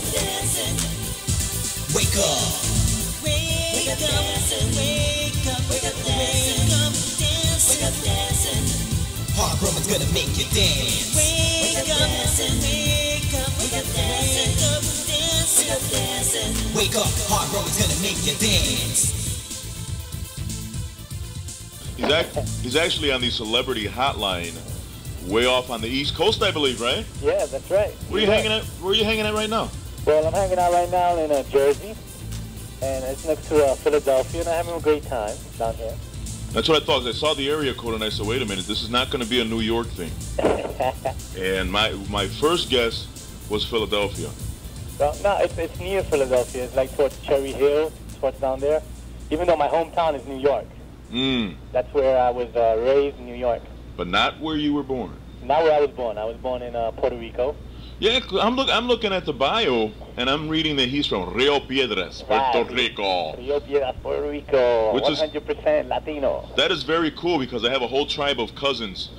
up dancing. Wake up. Wake up dancing. Wake up. Wake up dancing. Wake up dancing. Wake up dancing. Harv Roman's gonna make you dance. Wake up dancing. Wake up. Wake up dancing. Wake up dancing. Wake up dancing. Wake up. Harv Roman's gonna make you dance. He's, act- he's actually on the celebrity hotline, way off on the East Coast, I believe, right? Yeah, that's right. Where are you You're hanging at? Where are you hanging at right now? Well, I'm hanging out right now in uh, Jersey, and it's next to uh, Philadelphia, and I'm having a great time down here. That's what I thought. I saw the area code and I said, wait a minute, this is not going to be a New York thing. And my my first guess was Philadelphia. well, no, it's, it's near Philadelphia. It's like towards Cherry Hill, towards down there. Even though my hometown is New York. Mm, That's where I was uh, raised in New York. but not where you were born. Not where I was born. I was born in uh, Puerto Rico. Yeah, I'm look. I'm looking at the bio, and I'm reading that he's from Rio Piedras, Puerto Right. Rico. Rio Piedras, Puerto Rico. Which is- 100% Latino. That is very cool because I have a whole tribe of cousins.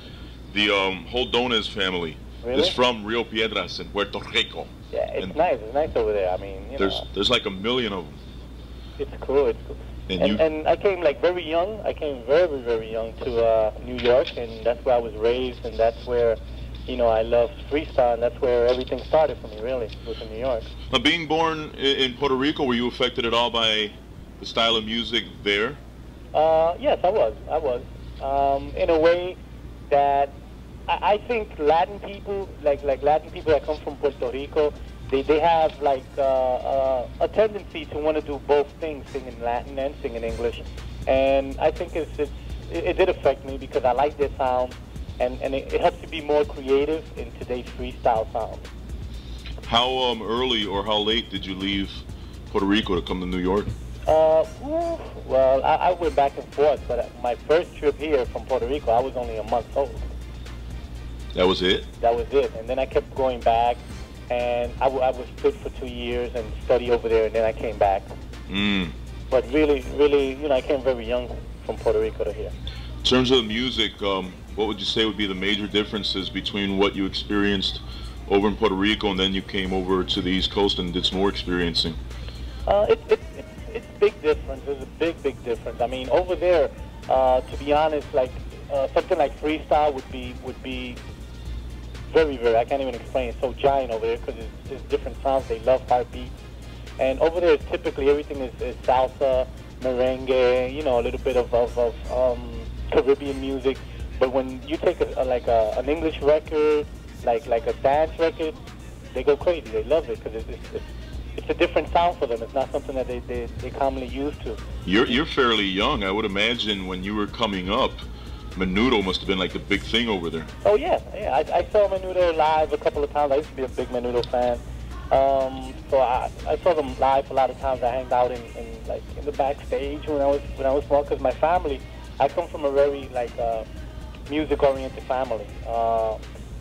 The um, whole Dones family Really? is from Rio Piedras in Puerto Rico. Yeah, it's And- nice. It's nice over there. I mean, you There's know, there's like a million of them. it's cool. It's cool. And And, you- and I came like very young. I came very, very young to uh, New York, and that's where I was raised, and that's where, you know, I loved freestyle, and that's where everything started for me. Really, was in New York. Now, being born in Puerto Rico, were you affected at all by the style of music there? Uh, yes, I was. I was. Um, in a way that I, I think Latin people, like like Latin people that come from Puerto Rico, they, they have like uh, uh, a tendency to want to do both things, sing in Latin and sing in English. And I think it's, it's it, it did affect me because I like their sound, and, and it, it helps to be more creative in today's freestyle sound. How um, early or how late did you leave Puerto Rico to come to New York? Uh, well, I, I went back and forth, but my first trip here from Puerto Rico, I was only a month old. That was it. that was it. And then I kept going back, and I, w- I was good for two years and study over there, and then I came back. Mm. But really, really, you know, I came very young from Puerto Rico to here. In terms of the music, um, what would you say would be the major differences between what you experienced over in Puerto Rico and then you came over to the East Coast and did some more experiencing? Uh, it, it, it's it's big difference. There's a big, big difference. I mean, over there, uh, to be honest, like uh, something like freestyle would be would be very, very. I can't even explain. It's so giant over there because it's, it's different sounds. They love heartbeats, and over there, typically everything is, is salsa, merengue, you know, a little bit of of, of um, Caribbean music. But when you take a, a, like a, an English record, like like a dance record, they go crazy. They love it because it's, it's, it's it's a different sound for them. It's not something that they, they, they commonly used to. You're, you're fairly young. I would imagine when you were coming up, Menudo must have been like the big thing over there. Oh yeah, yeah. I, I saw Menudo live a couple of times. I used to be a big Menudo fan. Um, so I, I saw them live a lot of times. I hanged out in, in like in the backstage when I was when I was small. Because my family, I come from a very like uh, music-oriented family. Uh,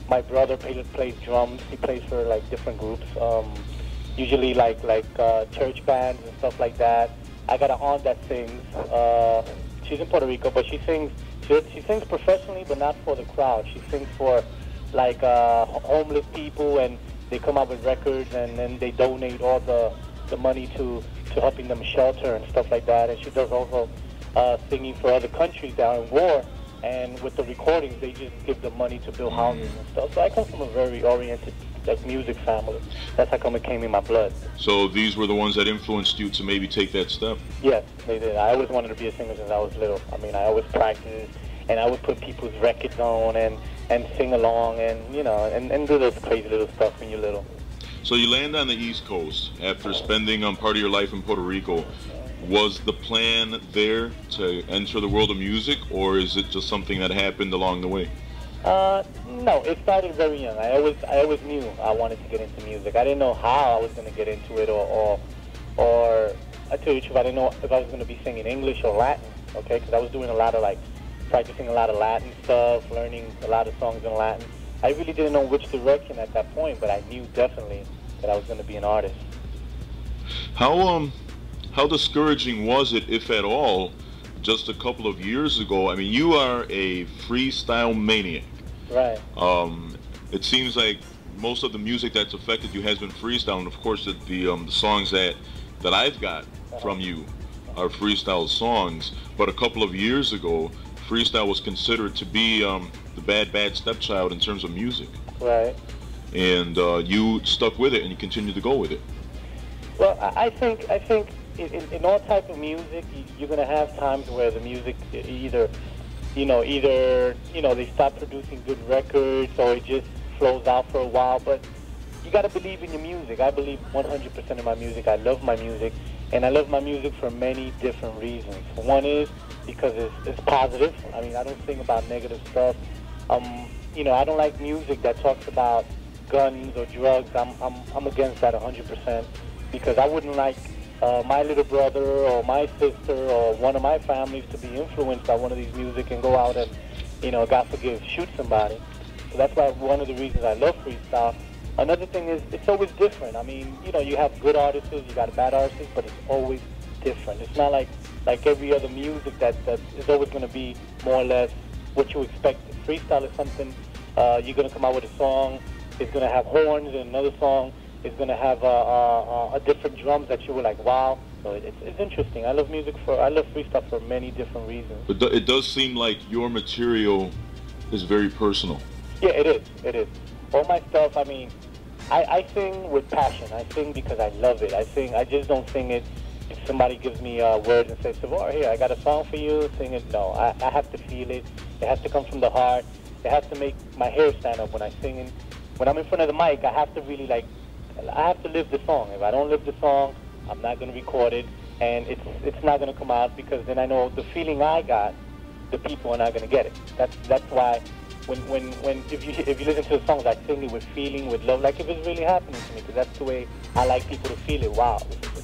my brother plays, plays drums. He plays for like different groups. Um, usually like like uh, church bands and stuff like that. I got an aunt that sings. Uh, she's in Puerto Rico, but she sings. She, she sings professionally, but not for the crowd. She sings for like uh, homeless people, and they come out with records, and then they donate all the the money to to helping them shelter and stuff like that. And she does also uh, singing for other countries that are in war. And with the recordings, they just give the money to build houses and stuff. So I come from a very oriented like music family. That's how come it came in my blood. So these were the ones that influenced you to maybe take that step. Yes, they did. I always wanted to be a singer since I was little. I mean, I always practiced, and I would put people's records on and and sing along, and you know, and, and do those crazy little stuff when you're little. So you land on the East Coast after spending um, part of your life in Puerto Rico. Was the plan there to enter the world of music, or is it just something that happened along the way? Uh, no, it started very young. I always, I always knew I wanted to get into music. I didn't know how I was going to get into it, or, or, or I tell you the truth, I didn't know if I was going to be singing English or Latin. Okay, because I was doing a lot of like practicing a lot of Latin stuff, learning a lot of songs in Latin. I really didn't know which direction at that point, but I knew definitely that I was going to be an artist. How um, how discouraging was it, if at all, just a couple of years ago? I mean, you are a freestyle maniac. Right. Um, it seems like most of the music that's affected you has been freestyle, and of course the the, um, the songs that that I've got from you are freestyle songs. But a couple of years ago, freestyle was considered to be um, the bad bad stepchild in terms of music. Right. And uh, you stuck with it, and you continue to go with it. Well, I I think I think in, in, all type of music, you- you're gonna have times where the music either, you know, either you know they stop producing good records or it just flows out for a while. But you gotta believe in your music. I believe 100% in my music. I love my music, and I love my music for many different reasons. One is because it's, it's positive. I mean, I don't sing about negative stuff. Um, you know, I don't like music that talks about guns or drugs. I'm I'm I'm against that 100% because I wouldn't like uh, my little brother or my sister or one of my families to be influenced by one of these music and go out and, you know, God forgive, shoot somebody. So that's why one of the reasons I love freestyle. Another thing is it's always different. I mean, you know, you have good artists, you got bad artists, but it's always different. It's not like like every other music that that is always going to be more or less what you expect. Freestyle is something uh, you're going to come out with a song. It's going to have horns, and another song is going to have uh, uh, a different drums that you were like, wow. So it's, it's interesting. I love music for I love freestyle for many different reasons. But th- it does seem like your material is very personal. Yeah, it is. It is. All my stuff. I mean, I, I sing with passion. I sing because I love it. I sing. I just don't sing it if somebody gives me uh, words and says, "Savour, here, I got a song for you. Sing it." No, I, I have to feel it. It has to come from the heart. It has to make my hair stand up when I sing. And when I'm in front of the mic, I have to really like. I have to live the song. If I don't live the song, I'm not going to record it, and it's it's not going to come out because then I know the feeling I got, the people are not going to get it. That's that's why when when when if you if you listen to the songs, I sing it with feeling, with love, like if it's really happening to me, because that's the way I like people to feel it. Wow. this is-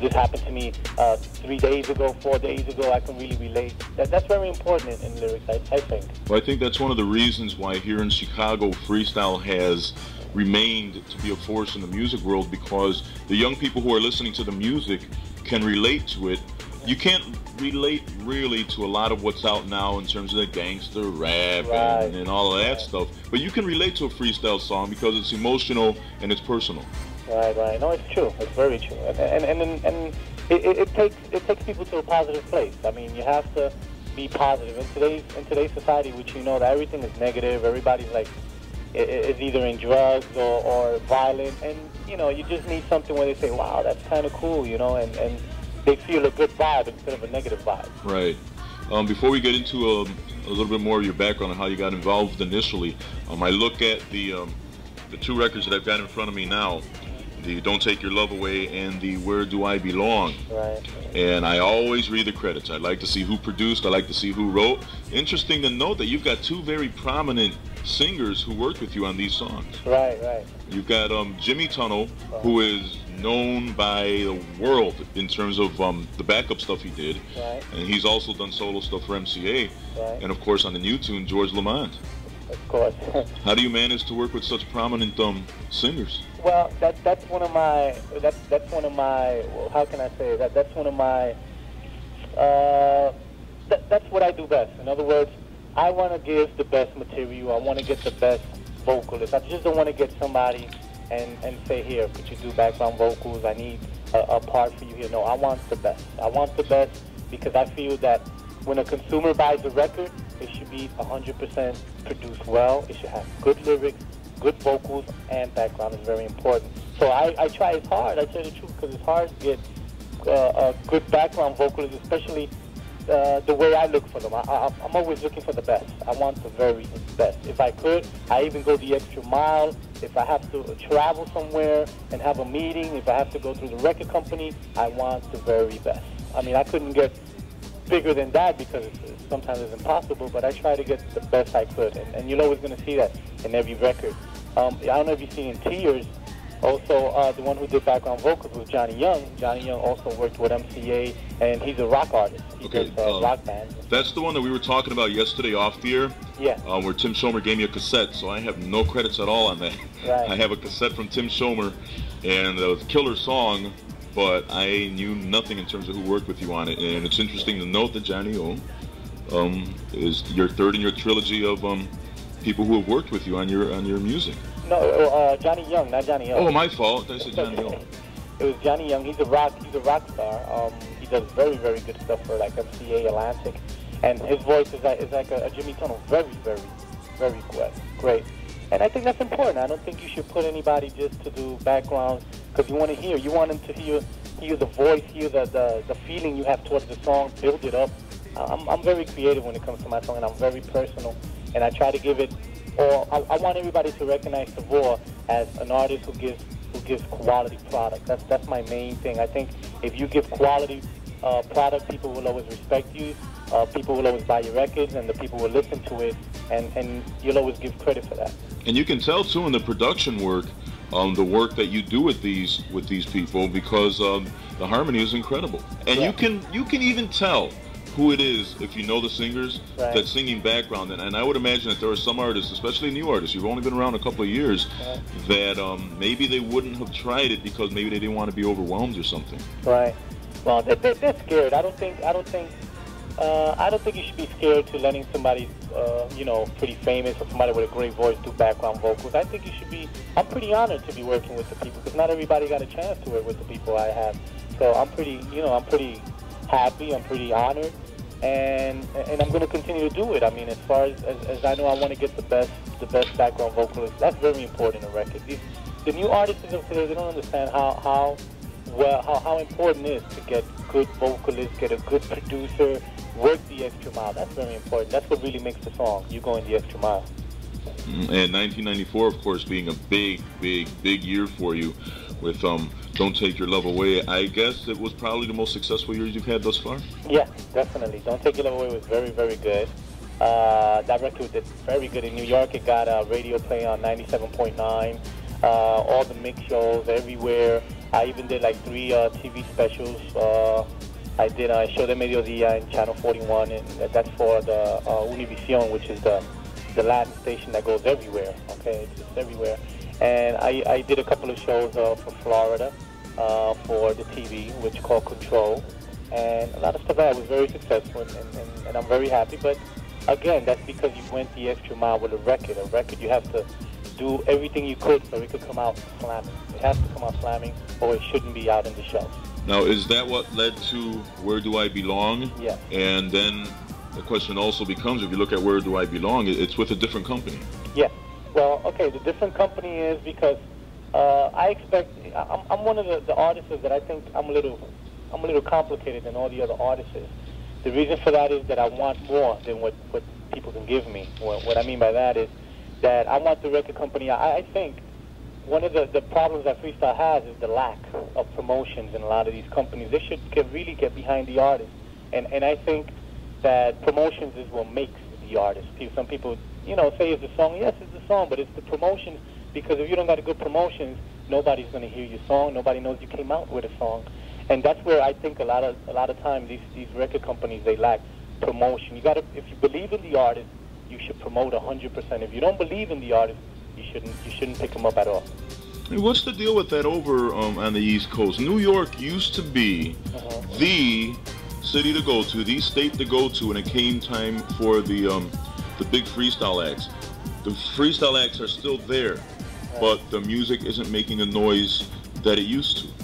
and you know this happened to me uh, three days ago, four days ago. I can really relate. That, that's very important in, in lyrics, I, I think. Well, I think that's one of the reasons why here in Chicago, freestyle has remained to be a force in the music world because the young people who are listening to the music can relate to it. You can't relate really to a lot of what's out now in terms of the gangster rap Right. and, and all of that stuff, but you can relate to a freestyle song because it's emotional and it's personal. Right, right. No, it's true. It's very true. And and and, and, it, it, it takes it takes people to a positive place. I mean, you have to be positive in today's in today's society, which you know that everything is negative. Everybody's like is either in drugs or, or violent, and you know you just need something where they say, "Wow, that's kind of cool," you know, and and they feel a good vibe instead of a negative vibe. Right. Um, before we get into um, a little bit more of your background and how you got involved initially, um, I look at the um, the two records that I've got in front of me now, the "Don't Take Your Love Away" and the "Where Do I Belong." Right. And I always read the credits. I like to see who produced. I like to see who wrote. Interesting to note that you've got two very prominent singers who worked with you on these songs. Right. Right. You've got um, Jimmy Tunnell, who is known by the world in terms of um, the backup stuff he did, Right. and he's also done solo stuff for MCA, Right. and of course on the new tune George Lamond. Of course. How do you manage to work with such prominent um, singers? Well, that that's one of my that's that's one of my well, how can I say that that's one of my uh, that, that's what I do best. In other words, I want to give the best material. I want to get the best vocalist. I just don't want to get somebody and and say here, could you do background vocals? I need a, a part for you here. No, I want the best. I want the best because I feel that when a consumer buys a record, it should be 100% produced well. It should have good lyrics, good vocals, and background is very important. So I, I try as hard, I tell the truth, because it's hard to get uh, a good background vocalist, especially uh, the way I look for them. I, I'm always looking for the best. I want the very best. If I could, I even go the extra mile. If I have to travel somewhere and have a meeting, if I have to go through the record company, I want the very best. I mean, I couldn't get bigger than that because sometimes it's impossible, but I try to get the best I could. And, and you're always going to see that in every record. Um, I don't know if you've seen in Tears, also uh, the one who did background vocals was Johnny Young. Johnny Young also worked with MCA, and he's a rock artist. He Okay, does uh, um, rock bands. That's the one that we were talking about yesterday off the air, Yeah. uh, where Tim Schomer gave me a cassette, so I have no credits at all on that. Right. I have a cassette from Tim Schomer, and it was a killer song, but I knew nothing in terms of who worked with you on it. And it's interesting to note that Johnny Young um, is your third in your trilogy of um, people who have worked with you on your on your music. No, uh, Johnny Young, not Johnny Young. Oh, my fault. I said Johnny Young. It was Johnny Young. He's a rock. He's a rock star. Um, he does very, very good stuff for like MCA Atlantic, and his voice is like is like a, a Jimmy Tunnell. Very, very, very great. Great. And I think that's important. I don't think you should put anybody just to do background because you want to hear. You want them to hear hear the voice, hear the, the the feeling you have towards the song, build it up. I'm I'm very creative when it comes to my song, and I'm very personal, and I try to give it. Or I, I want everybody to recognize Savour as an artist who gives who gives quality product. That's that's my main thing. I think if you give quality uh, product, people will always respect you. Uh, people will always buy your records, and the people will listen to it, and, and you'll always give credit for that. And you can tell too in the production work, um, the work that you do with these with these people because um, the harmony is incredible. And Yeah. you can you can even tell who it is if you know the singers Right. that singing background. And, and I would imagine that there are some artists, especially new artists, you've only been around a couple of years, Right. that um, maybe they wouldn't have tried it because maybe they didn't want to be overwhelmed or something. Right. Well, they're scared. I don't think. I don't think. Uh, I don't think you should be scared to letting somebody, uh, you know, pretty famous or somebody with a great voice do background vocals. I think you should be. I'm pretty honored to be working with the people because not everybody got a chance to work with the people I have. So I'm pretty, you know, I'm pretty happy. I'm pretty honored, and and I'm going to continue to do it. I mean, as far as, as, as I know, I want to get the best the best background vocalist. That's very important in records. These, the new artists today, they don't understand how how well how, how important it is to get good vocalists, get a good producer, work the extra mile. That's very important. That's what really makes the song. You going the extra mile. Mm, And 1994, of course, being a big, big, big year for you with um, Don't Take Your Love Away. I guess it was probably the most successful year you've had thus far. Yeah, definitely. Don't Take Your Love Away was very, very good. Uh, that record did very good in New York. It got a radio play on 97.9. Uh, all the mix shows everywhere. I even did like three uh, TV specials. Uh, I did uh, Show de Mediodía in Channel 41, and that's for the uh, Univision, which is the the Latin station that goes everywhere. Okay, it's just everywhere. And I, I did a couple of shows uh, for Florida uh, for the TV, which called Control, and a lot of stuff that was very successful, and, and, and I'm very happy. But again, that's because you went the extra mile with a record. A record, you have to do everything you could so it could come out slamming. It has to come out slamming, or it shouldn't be out in the shelves. Now, is that what led to Where Do I Belong? Yeah. And then the question also becomes, if you look at Where Do I Belong, it's with a different company. Yeah. Well, okay, the different company is because uh, I expect, I'm, I'm one of the, the artists that I think I'm a little, I'm a little complicated than all the other artists. The reason for that is that I want more than what, what people can give me. What, what I mean by that is that I want the record company, I, I think one of the, the problems that freestyle has is the lack of promotions in a lot of these companies. They should get, really get behind the artist. And, and I think that promotions is what makes the artist. Some people, you know, say it's a song. Yes, it's a song, but it's the promotions because if you don't got a good promotions, nobody's going to hear your song. Nobody knows you came out with a song, and that's where I think a lot of a lot of times these these record companies they lack promotion. You got to if you believe in the artist, you should promote 100%. If you don't believe in the artist, you shouldn't you shouldn't pick them up at all. What's the deal with that over um, on the East Coast? New York used to be uh-huh. the city to go to, the state to go to when it came time for the um, the big freestyle acts. The freestyle acts are still there, but the music isn't making the noise that it used to.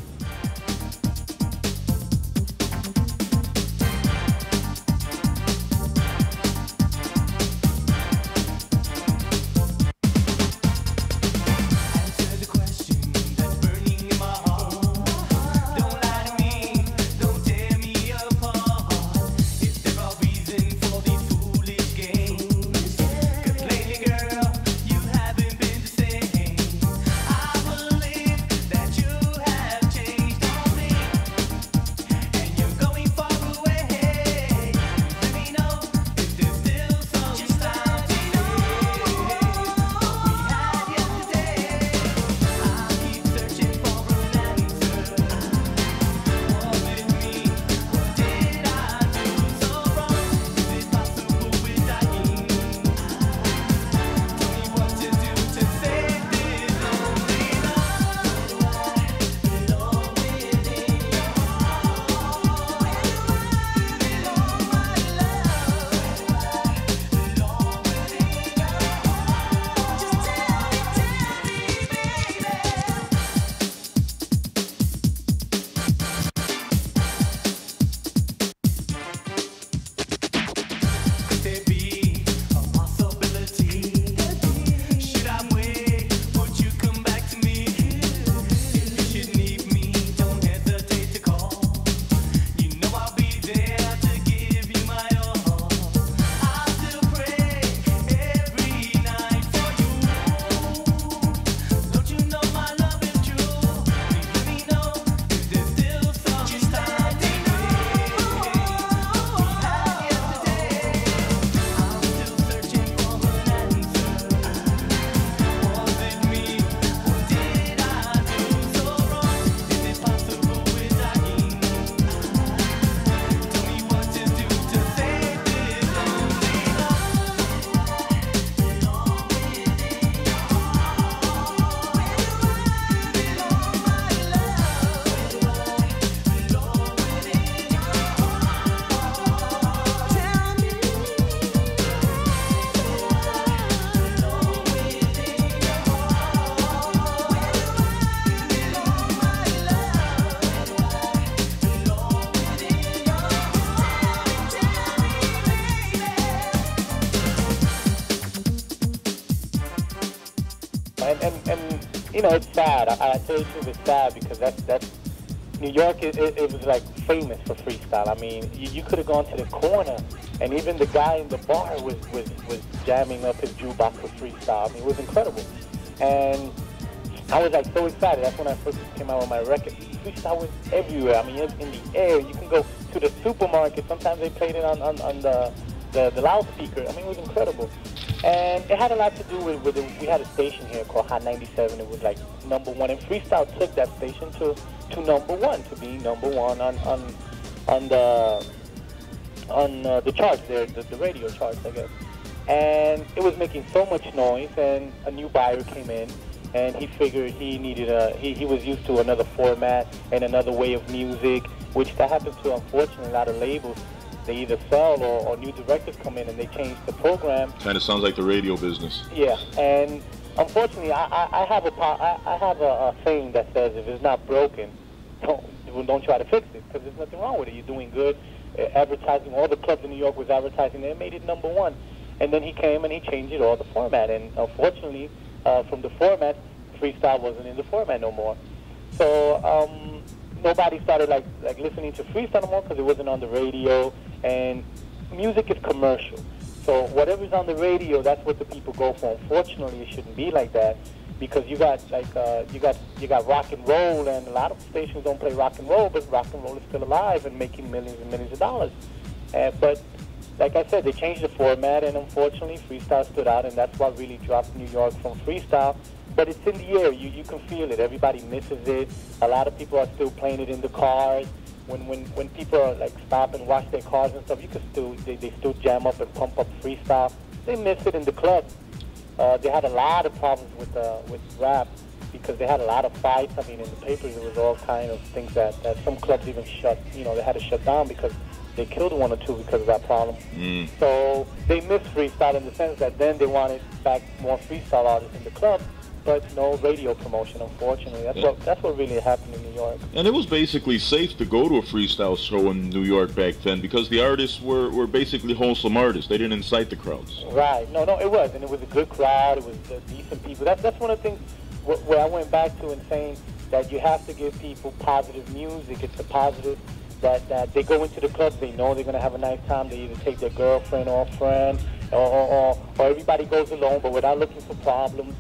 Sad. I, I tell you the sad because that's that's New York. It, it, it was like famous for freestyle. I mean, you, you could have gone to the corner, and even the guy in the bar was was was jamming up his jukebox for freestyle. I mean, it was incredible, and I was like so excited. That's when I first came out with my record. Freestyle was everywhere. I mean, it's in the air. You can go to the supermarket. Sometimes they played it on on, on the, the the loudspeaker. I mean, it was incredible. And it had a lot to do with, with the, we had a station here called Hot 97. It was like number one, and freestyle took that station to to number one, to be number one on on on the on uh, the charts there, the, the radio charts, I guess. And it was making so much noise, and a new buyer came in, and he figured he needed a he, he was used to another format and another way of music, which that happens to unfortunately a lot of labels they either sell or, or new directors come in and they change the program. Kind of sounds like the radio business. Yeah, and unfortunately, I, I, I have a I, I have a, a saying that says if it's not broken, don't don't try to fix it because there's nothing wrong with it. You're doing good. Uh, advertising, all the clubs in New York was advertising. They made it number one, and then he came and he changed it all the format. And unfortunately, uh, from the format, freestyle wasn't in the format no more. So um, nobody started like like listening to freestyle more because it wasn't on the radio and music is commercial. So whatever's on the radio, that's what the people go for. Unfortunately, it shouldn't be like that because you got like uh, you got you got rock and roll, and a lot of stations don't play rock and roll, but rock and roll is still alive and making millions and millions of dollars. And but like I said, they changed the format, and unfortunately, freestyle stood out, and that's what really dropped New York from freestyle. But it's in the air. You you can feel it. Everybody misses it. A lot of people are still playing it in the cars when when when people are like stop and wash their cars and stuff, you can still they, they still jam up and pump up freestyle. They miss it in the club. Uh, they had a lot of problems with uh, with rap because they had a lot of fights. I mean, in the papers there was all kind of things that, that some clubs even shut. You know, they had to shut down because they killed one or two because of that problem. Mm. So they missed freestyle in the sense that then they wanted back more freestyle artists in the club but no radio promotion. Unfortunately, that's yeah. what that's what really happened in New York. And it was basically safe to go to a freestyle show in New York back then because the artists were, were basically wholesome artists. They didn't incite the crowds. Right. No, no, it was, and it was a good crowd. It was uh, decent people. That's that's one of the things where I went back to and saying that you have to give people positive music. It's a positive that, that they go into the clubs, they know they're going to have a nice time. They either take their girlfriend or friend, or, or, or, or everybody goes alone, but without looking for problems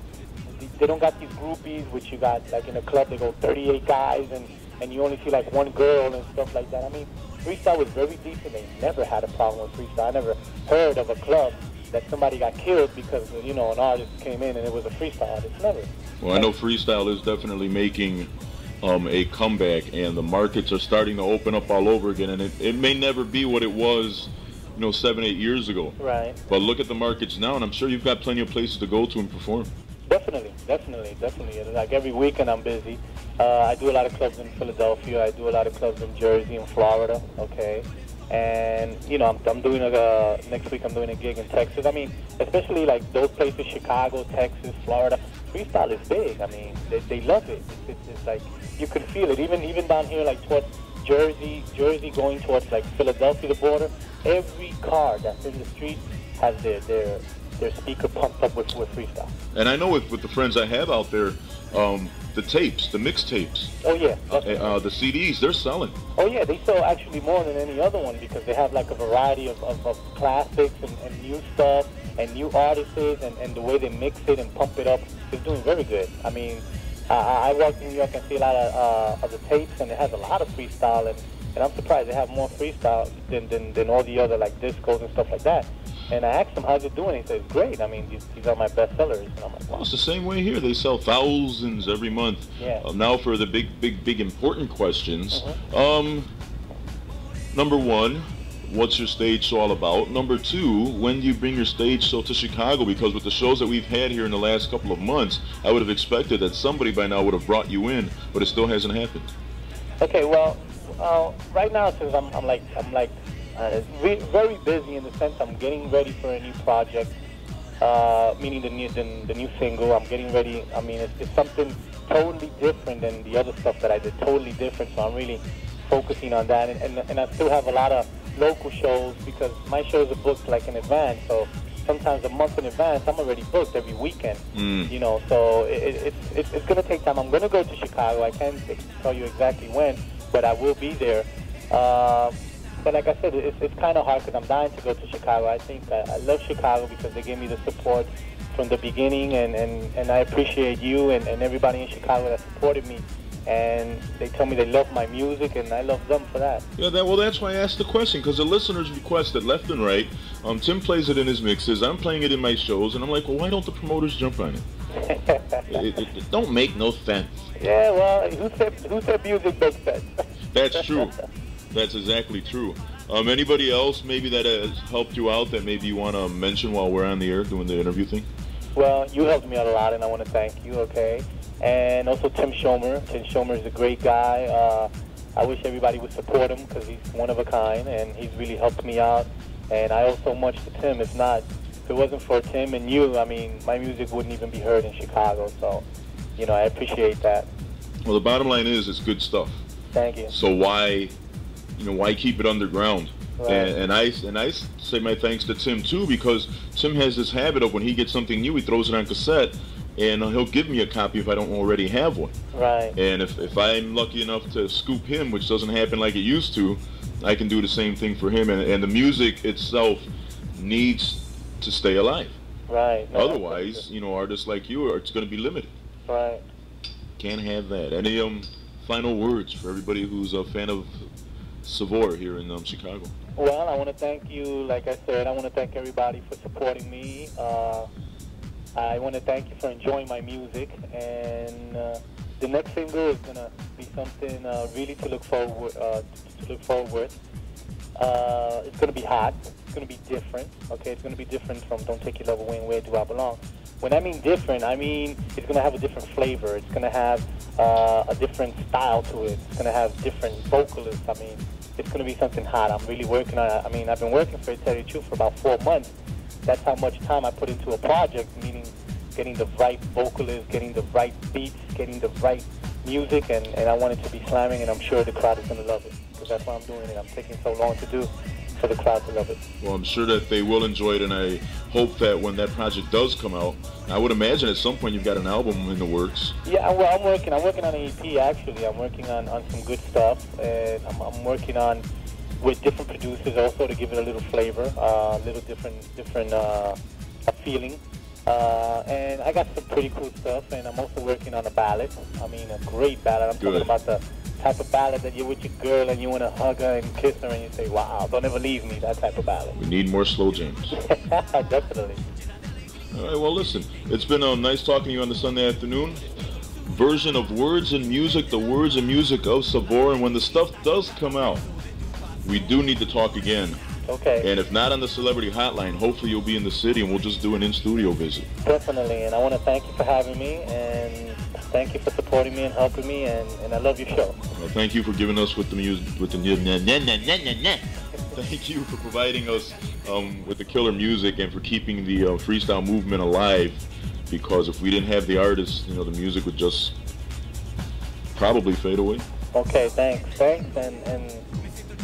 they don't got these groupies, which you got like in a club they go 38 guys and and you only see like one girl and stuff like that. I mean, freestyle was very decent. They never had a problem with freestyle. I never heard of a club that somebody got killed because you know an artist came in and it was a freestyle artist. Never. Well, I know freestyle is definitely making um, a comeback, and the markets are starting to open up all over again. And it, it may never be what it was, you know, seven, eight years ago. Right. But look at the markets now, and I'm sure you've got plenty of places to go to and perform. Definitely, definitely, definitely. Like every weekend, I'm busy. Uh, I do a lot of clubs in Philadelphia. I do a lot of clubs in Jersey and Florida. Okay, and you know, I'm, I'm doing a next week. I'm doing a gig in Texas. I mean, especially like those places: Chicago, Texas, Florida. Freestyle is big. I mean, they, they love it. It's, it's, it's like you can feel it. Even even down here, like towards Jersey, Jersey going towards like Philadelphia, the border. Every car that's in the street has their their their speaker pumped up with, with freestyle. And I know with, with the friends I have out there, um, the tapes, the mixtapes. Oh yeah. Uh, uh, the CDs, they're selling. Oh yeah, they sell actually more than any other one because they have like a variety of, of, of classics and, and, new stuff and new artists and, and the way they mix it and pump it up is doing very good. I mean, I, I walk in New York and see a lot of, uh, of the tapes and it has a lot of freestyle and, and I'm surprised they have more freestyle than, than, than all the other like discos and stuff like that. And I asked him, how's it doing? He says, great. I mean, these, these are my best sellers. And I'm like, well, it's the same way here. They sell thousands every month. Yeah. Uh, now for the big, big, big important questions. Mm-hmm. Um, number one, what's your stage show all about? Number two, when do you bring your stage show to Chicago? Because with the shows that we've had here in the last couple of months, I would have expected that somebody by now would have brought you in, but it still hasn't happened. Okay, well, uh, right now since I'm, I'm like I'm like uh, very busy in the sense I'm getting ready for a new project, uh, meaning the new the, the, new single. I'm getting ready. I mean, it's, it's something totally different than the other stuff that I did. Totally different. So I'm really focusing on that, and, and, and I still have a lot of local shows because my shows are booked like in advance. So sometimes a month in advance, I'm already booked every weekend. Mm. You know, so it, it, it's it's going to take time. I'm going to go to Chicago. I can't tell you exactly when, but I will be there. Uh, but like I said, it's, it's kind of hard because I'm dying to go to Chicago. I think I, I love Chicago because they gave me the support from the beginning, and, and, and I appreciate you and, and everybody in Chicago that supported me and they tell me they love my music, and I love them for that. Yeah, that, well, that's why I asked the question because the listeners requested left and right. Um, Tim plays it in his mixes. I'm playing it in my shows, and I'm like, well, why don't the promoters jump on it? it, it, it don't make no sense. Yeah, well, who said who said music makes sense? That's true. That's exactly true. Um, anybody else maybe that has helped you out that maybe you want to mention while we're on the air doing the interview thing? Well, you helped me out a lot, and I want to thank you. Okay, and also Tim Schomer. Tim Schomer is a great guy. Uh, I wish everybody would support him because he's one of a kind, and he's really helped me out. And I owe so much to Tim. If not, if it wasn't for Tim and you, I mean, my music wouldn't even be heard in Chicago. So, you know, I appreciate that. Well, the bottom line is it's good stuff. Thank you. So why, you know, why keep it underground? Right. And, and I and I say my thanks to Tim too because Tim has this habit of when he gets something new, he throws it on cassette, and he'll give me a copy if I don't already have one. Right. And if, if I'm lucky enough to scoop him, which doesn't happen like it used to, I can do the same thing for him. And, and the music itself needs to stay alive. Right. No, Otherwise, you know, artists like you are it's going to be limited. Right. Can't have that. Any um final words for everybody who's a fan of Savour here in um, Chicago? Well, I want to thank you. Like I said, I want to thank everybody for supporting me. Uh, I want to thank you for enjoying my music, and uh, the next single is gonna be something uh, really to look forward uh, to look forward. Uh, it's gonna be hot. It's gonna be different. Okay, it's gonna be different from "Don't Take Your Love Away" and "Where Do I Belong." When I mean different, I mean it's gonna have a different flavor. It's gonna have uh, a different style to it. It's gonna have different vocalists. I mean, it's gonna be something hot. I'm really working on it. I mean, I've been working for it, tell you the truth, for about four months. That's how much time I put into a project, meaning getting the right vocalist, getting the right beats, getting the right music, and, and I want it to be slamming, and I'm sure the crowd is going to love it because that's why I'm doing it. I'm taking so long to do for the crowd to love it. Well, I'm sure that they will enjoy it, and I hope that when that project does come out, I would imagine at some point you've got an album in the works. Yeah, well, I'm working. I'm working on an EP actually. I'm working on, on some good stuff, and I'm, I'm working on with different producers also to give it a little flavor, uh, a little different different uh, a feeling. Uh, and I got some pretty cool stuff, and I'm also working on a ballad. I mean, a great ballad. I'm Good. talking about the type of ballad that you're with your girl and you want to hug her and kiss her and you say, wow, don't ever leave me, that type of ballad. We need more slow jams. Definitely. All right, well, listen, it's been uh, nice talking to you on the Sunday afternoon. Version of Words and Music, the words and music of Savour, and when the stuff does come out, we do need to talk again. Okay, And if not on the Celebrity Hotline, hopefully you'll be in the city and we'll just do an in-studio visit. definitely. And I want to thank you for having me and thank you for supporting me and helping me, and, and I love your show. Well, thank you for giving us with the music, with the nah, nah, nah, nah, nah, nah. Thank you for providing us um, with the killer music and for keeping the uh, freestyle movement alive. Because if we didn't have the artists, you know, the music would just probably fade away. Okay, thanks, thanks, and, and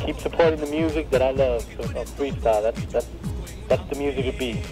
keep supporting the music that I love, so, uh, freestyle. That's, that's, that's the music it be.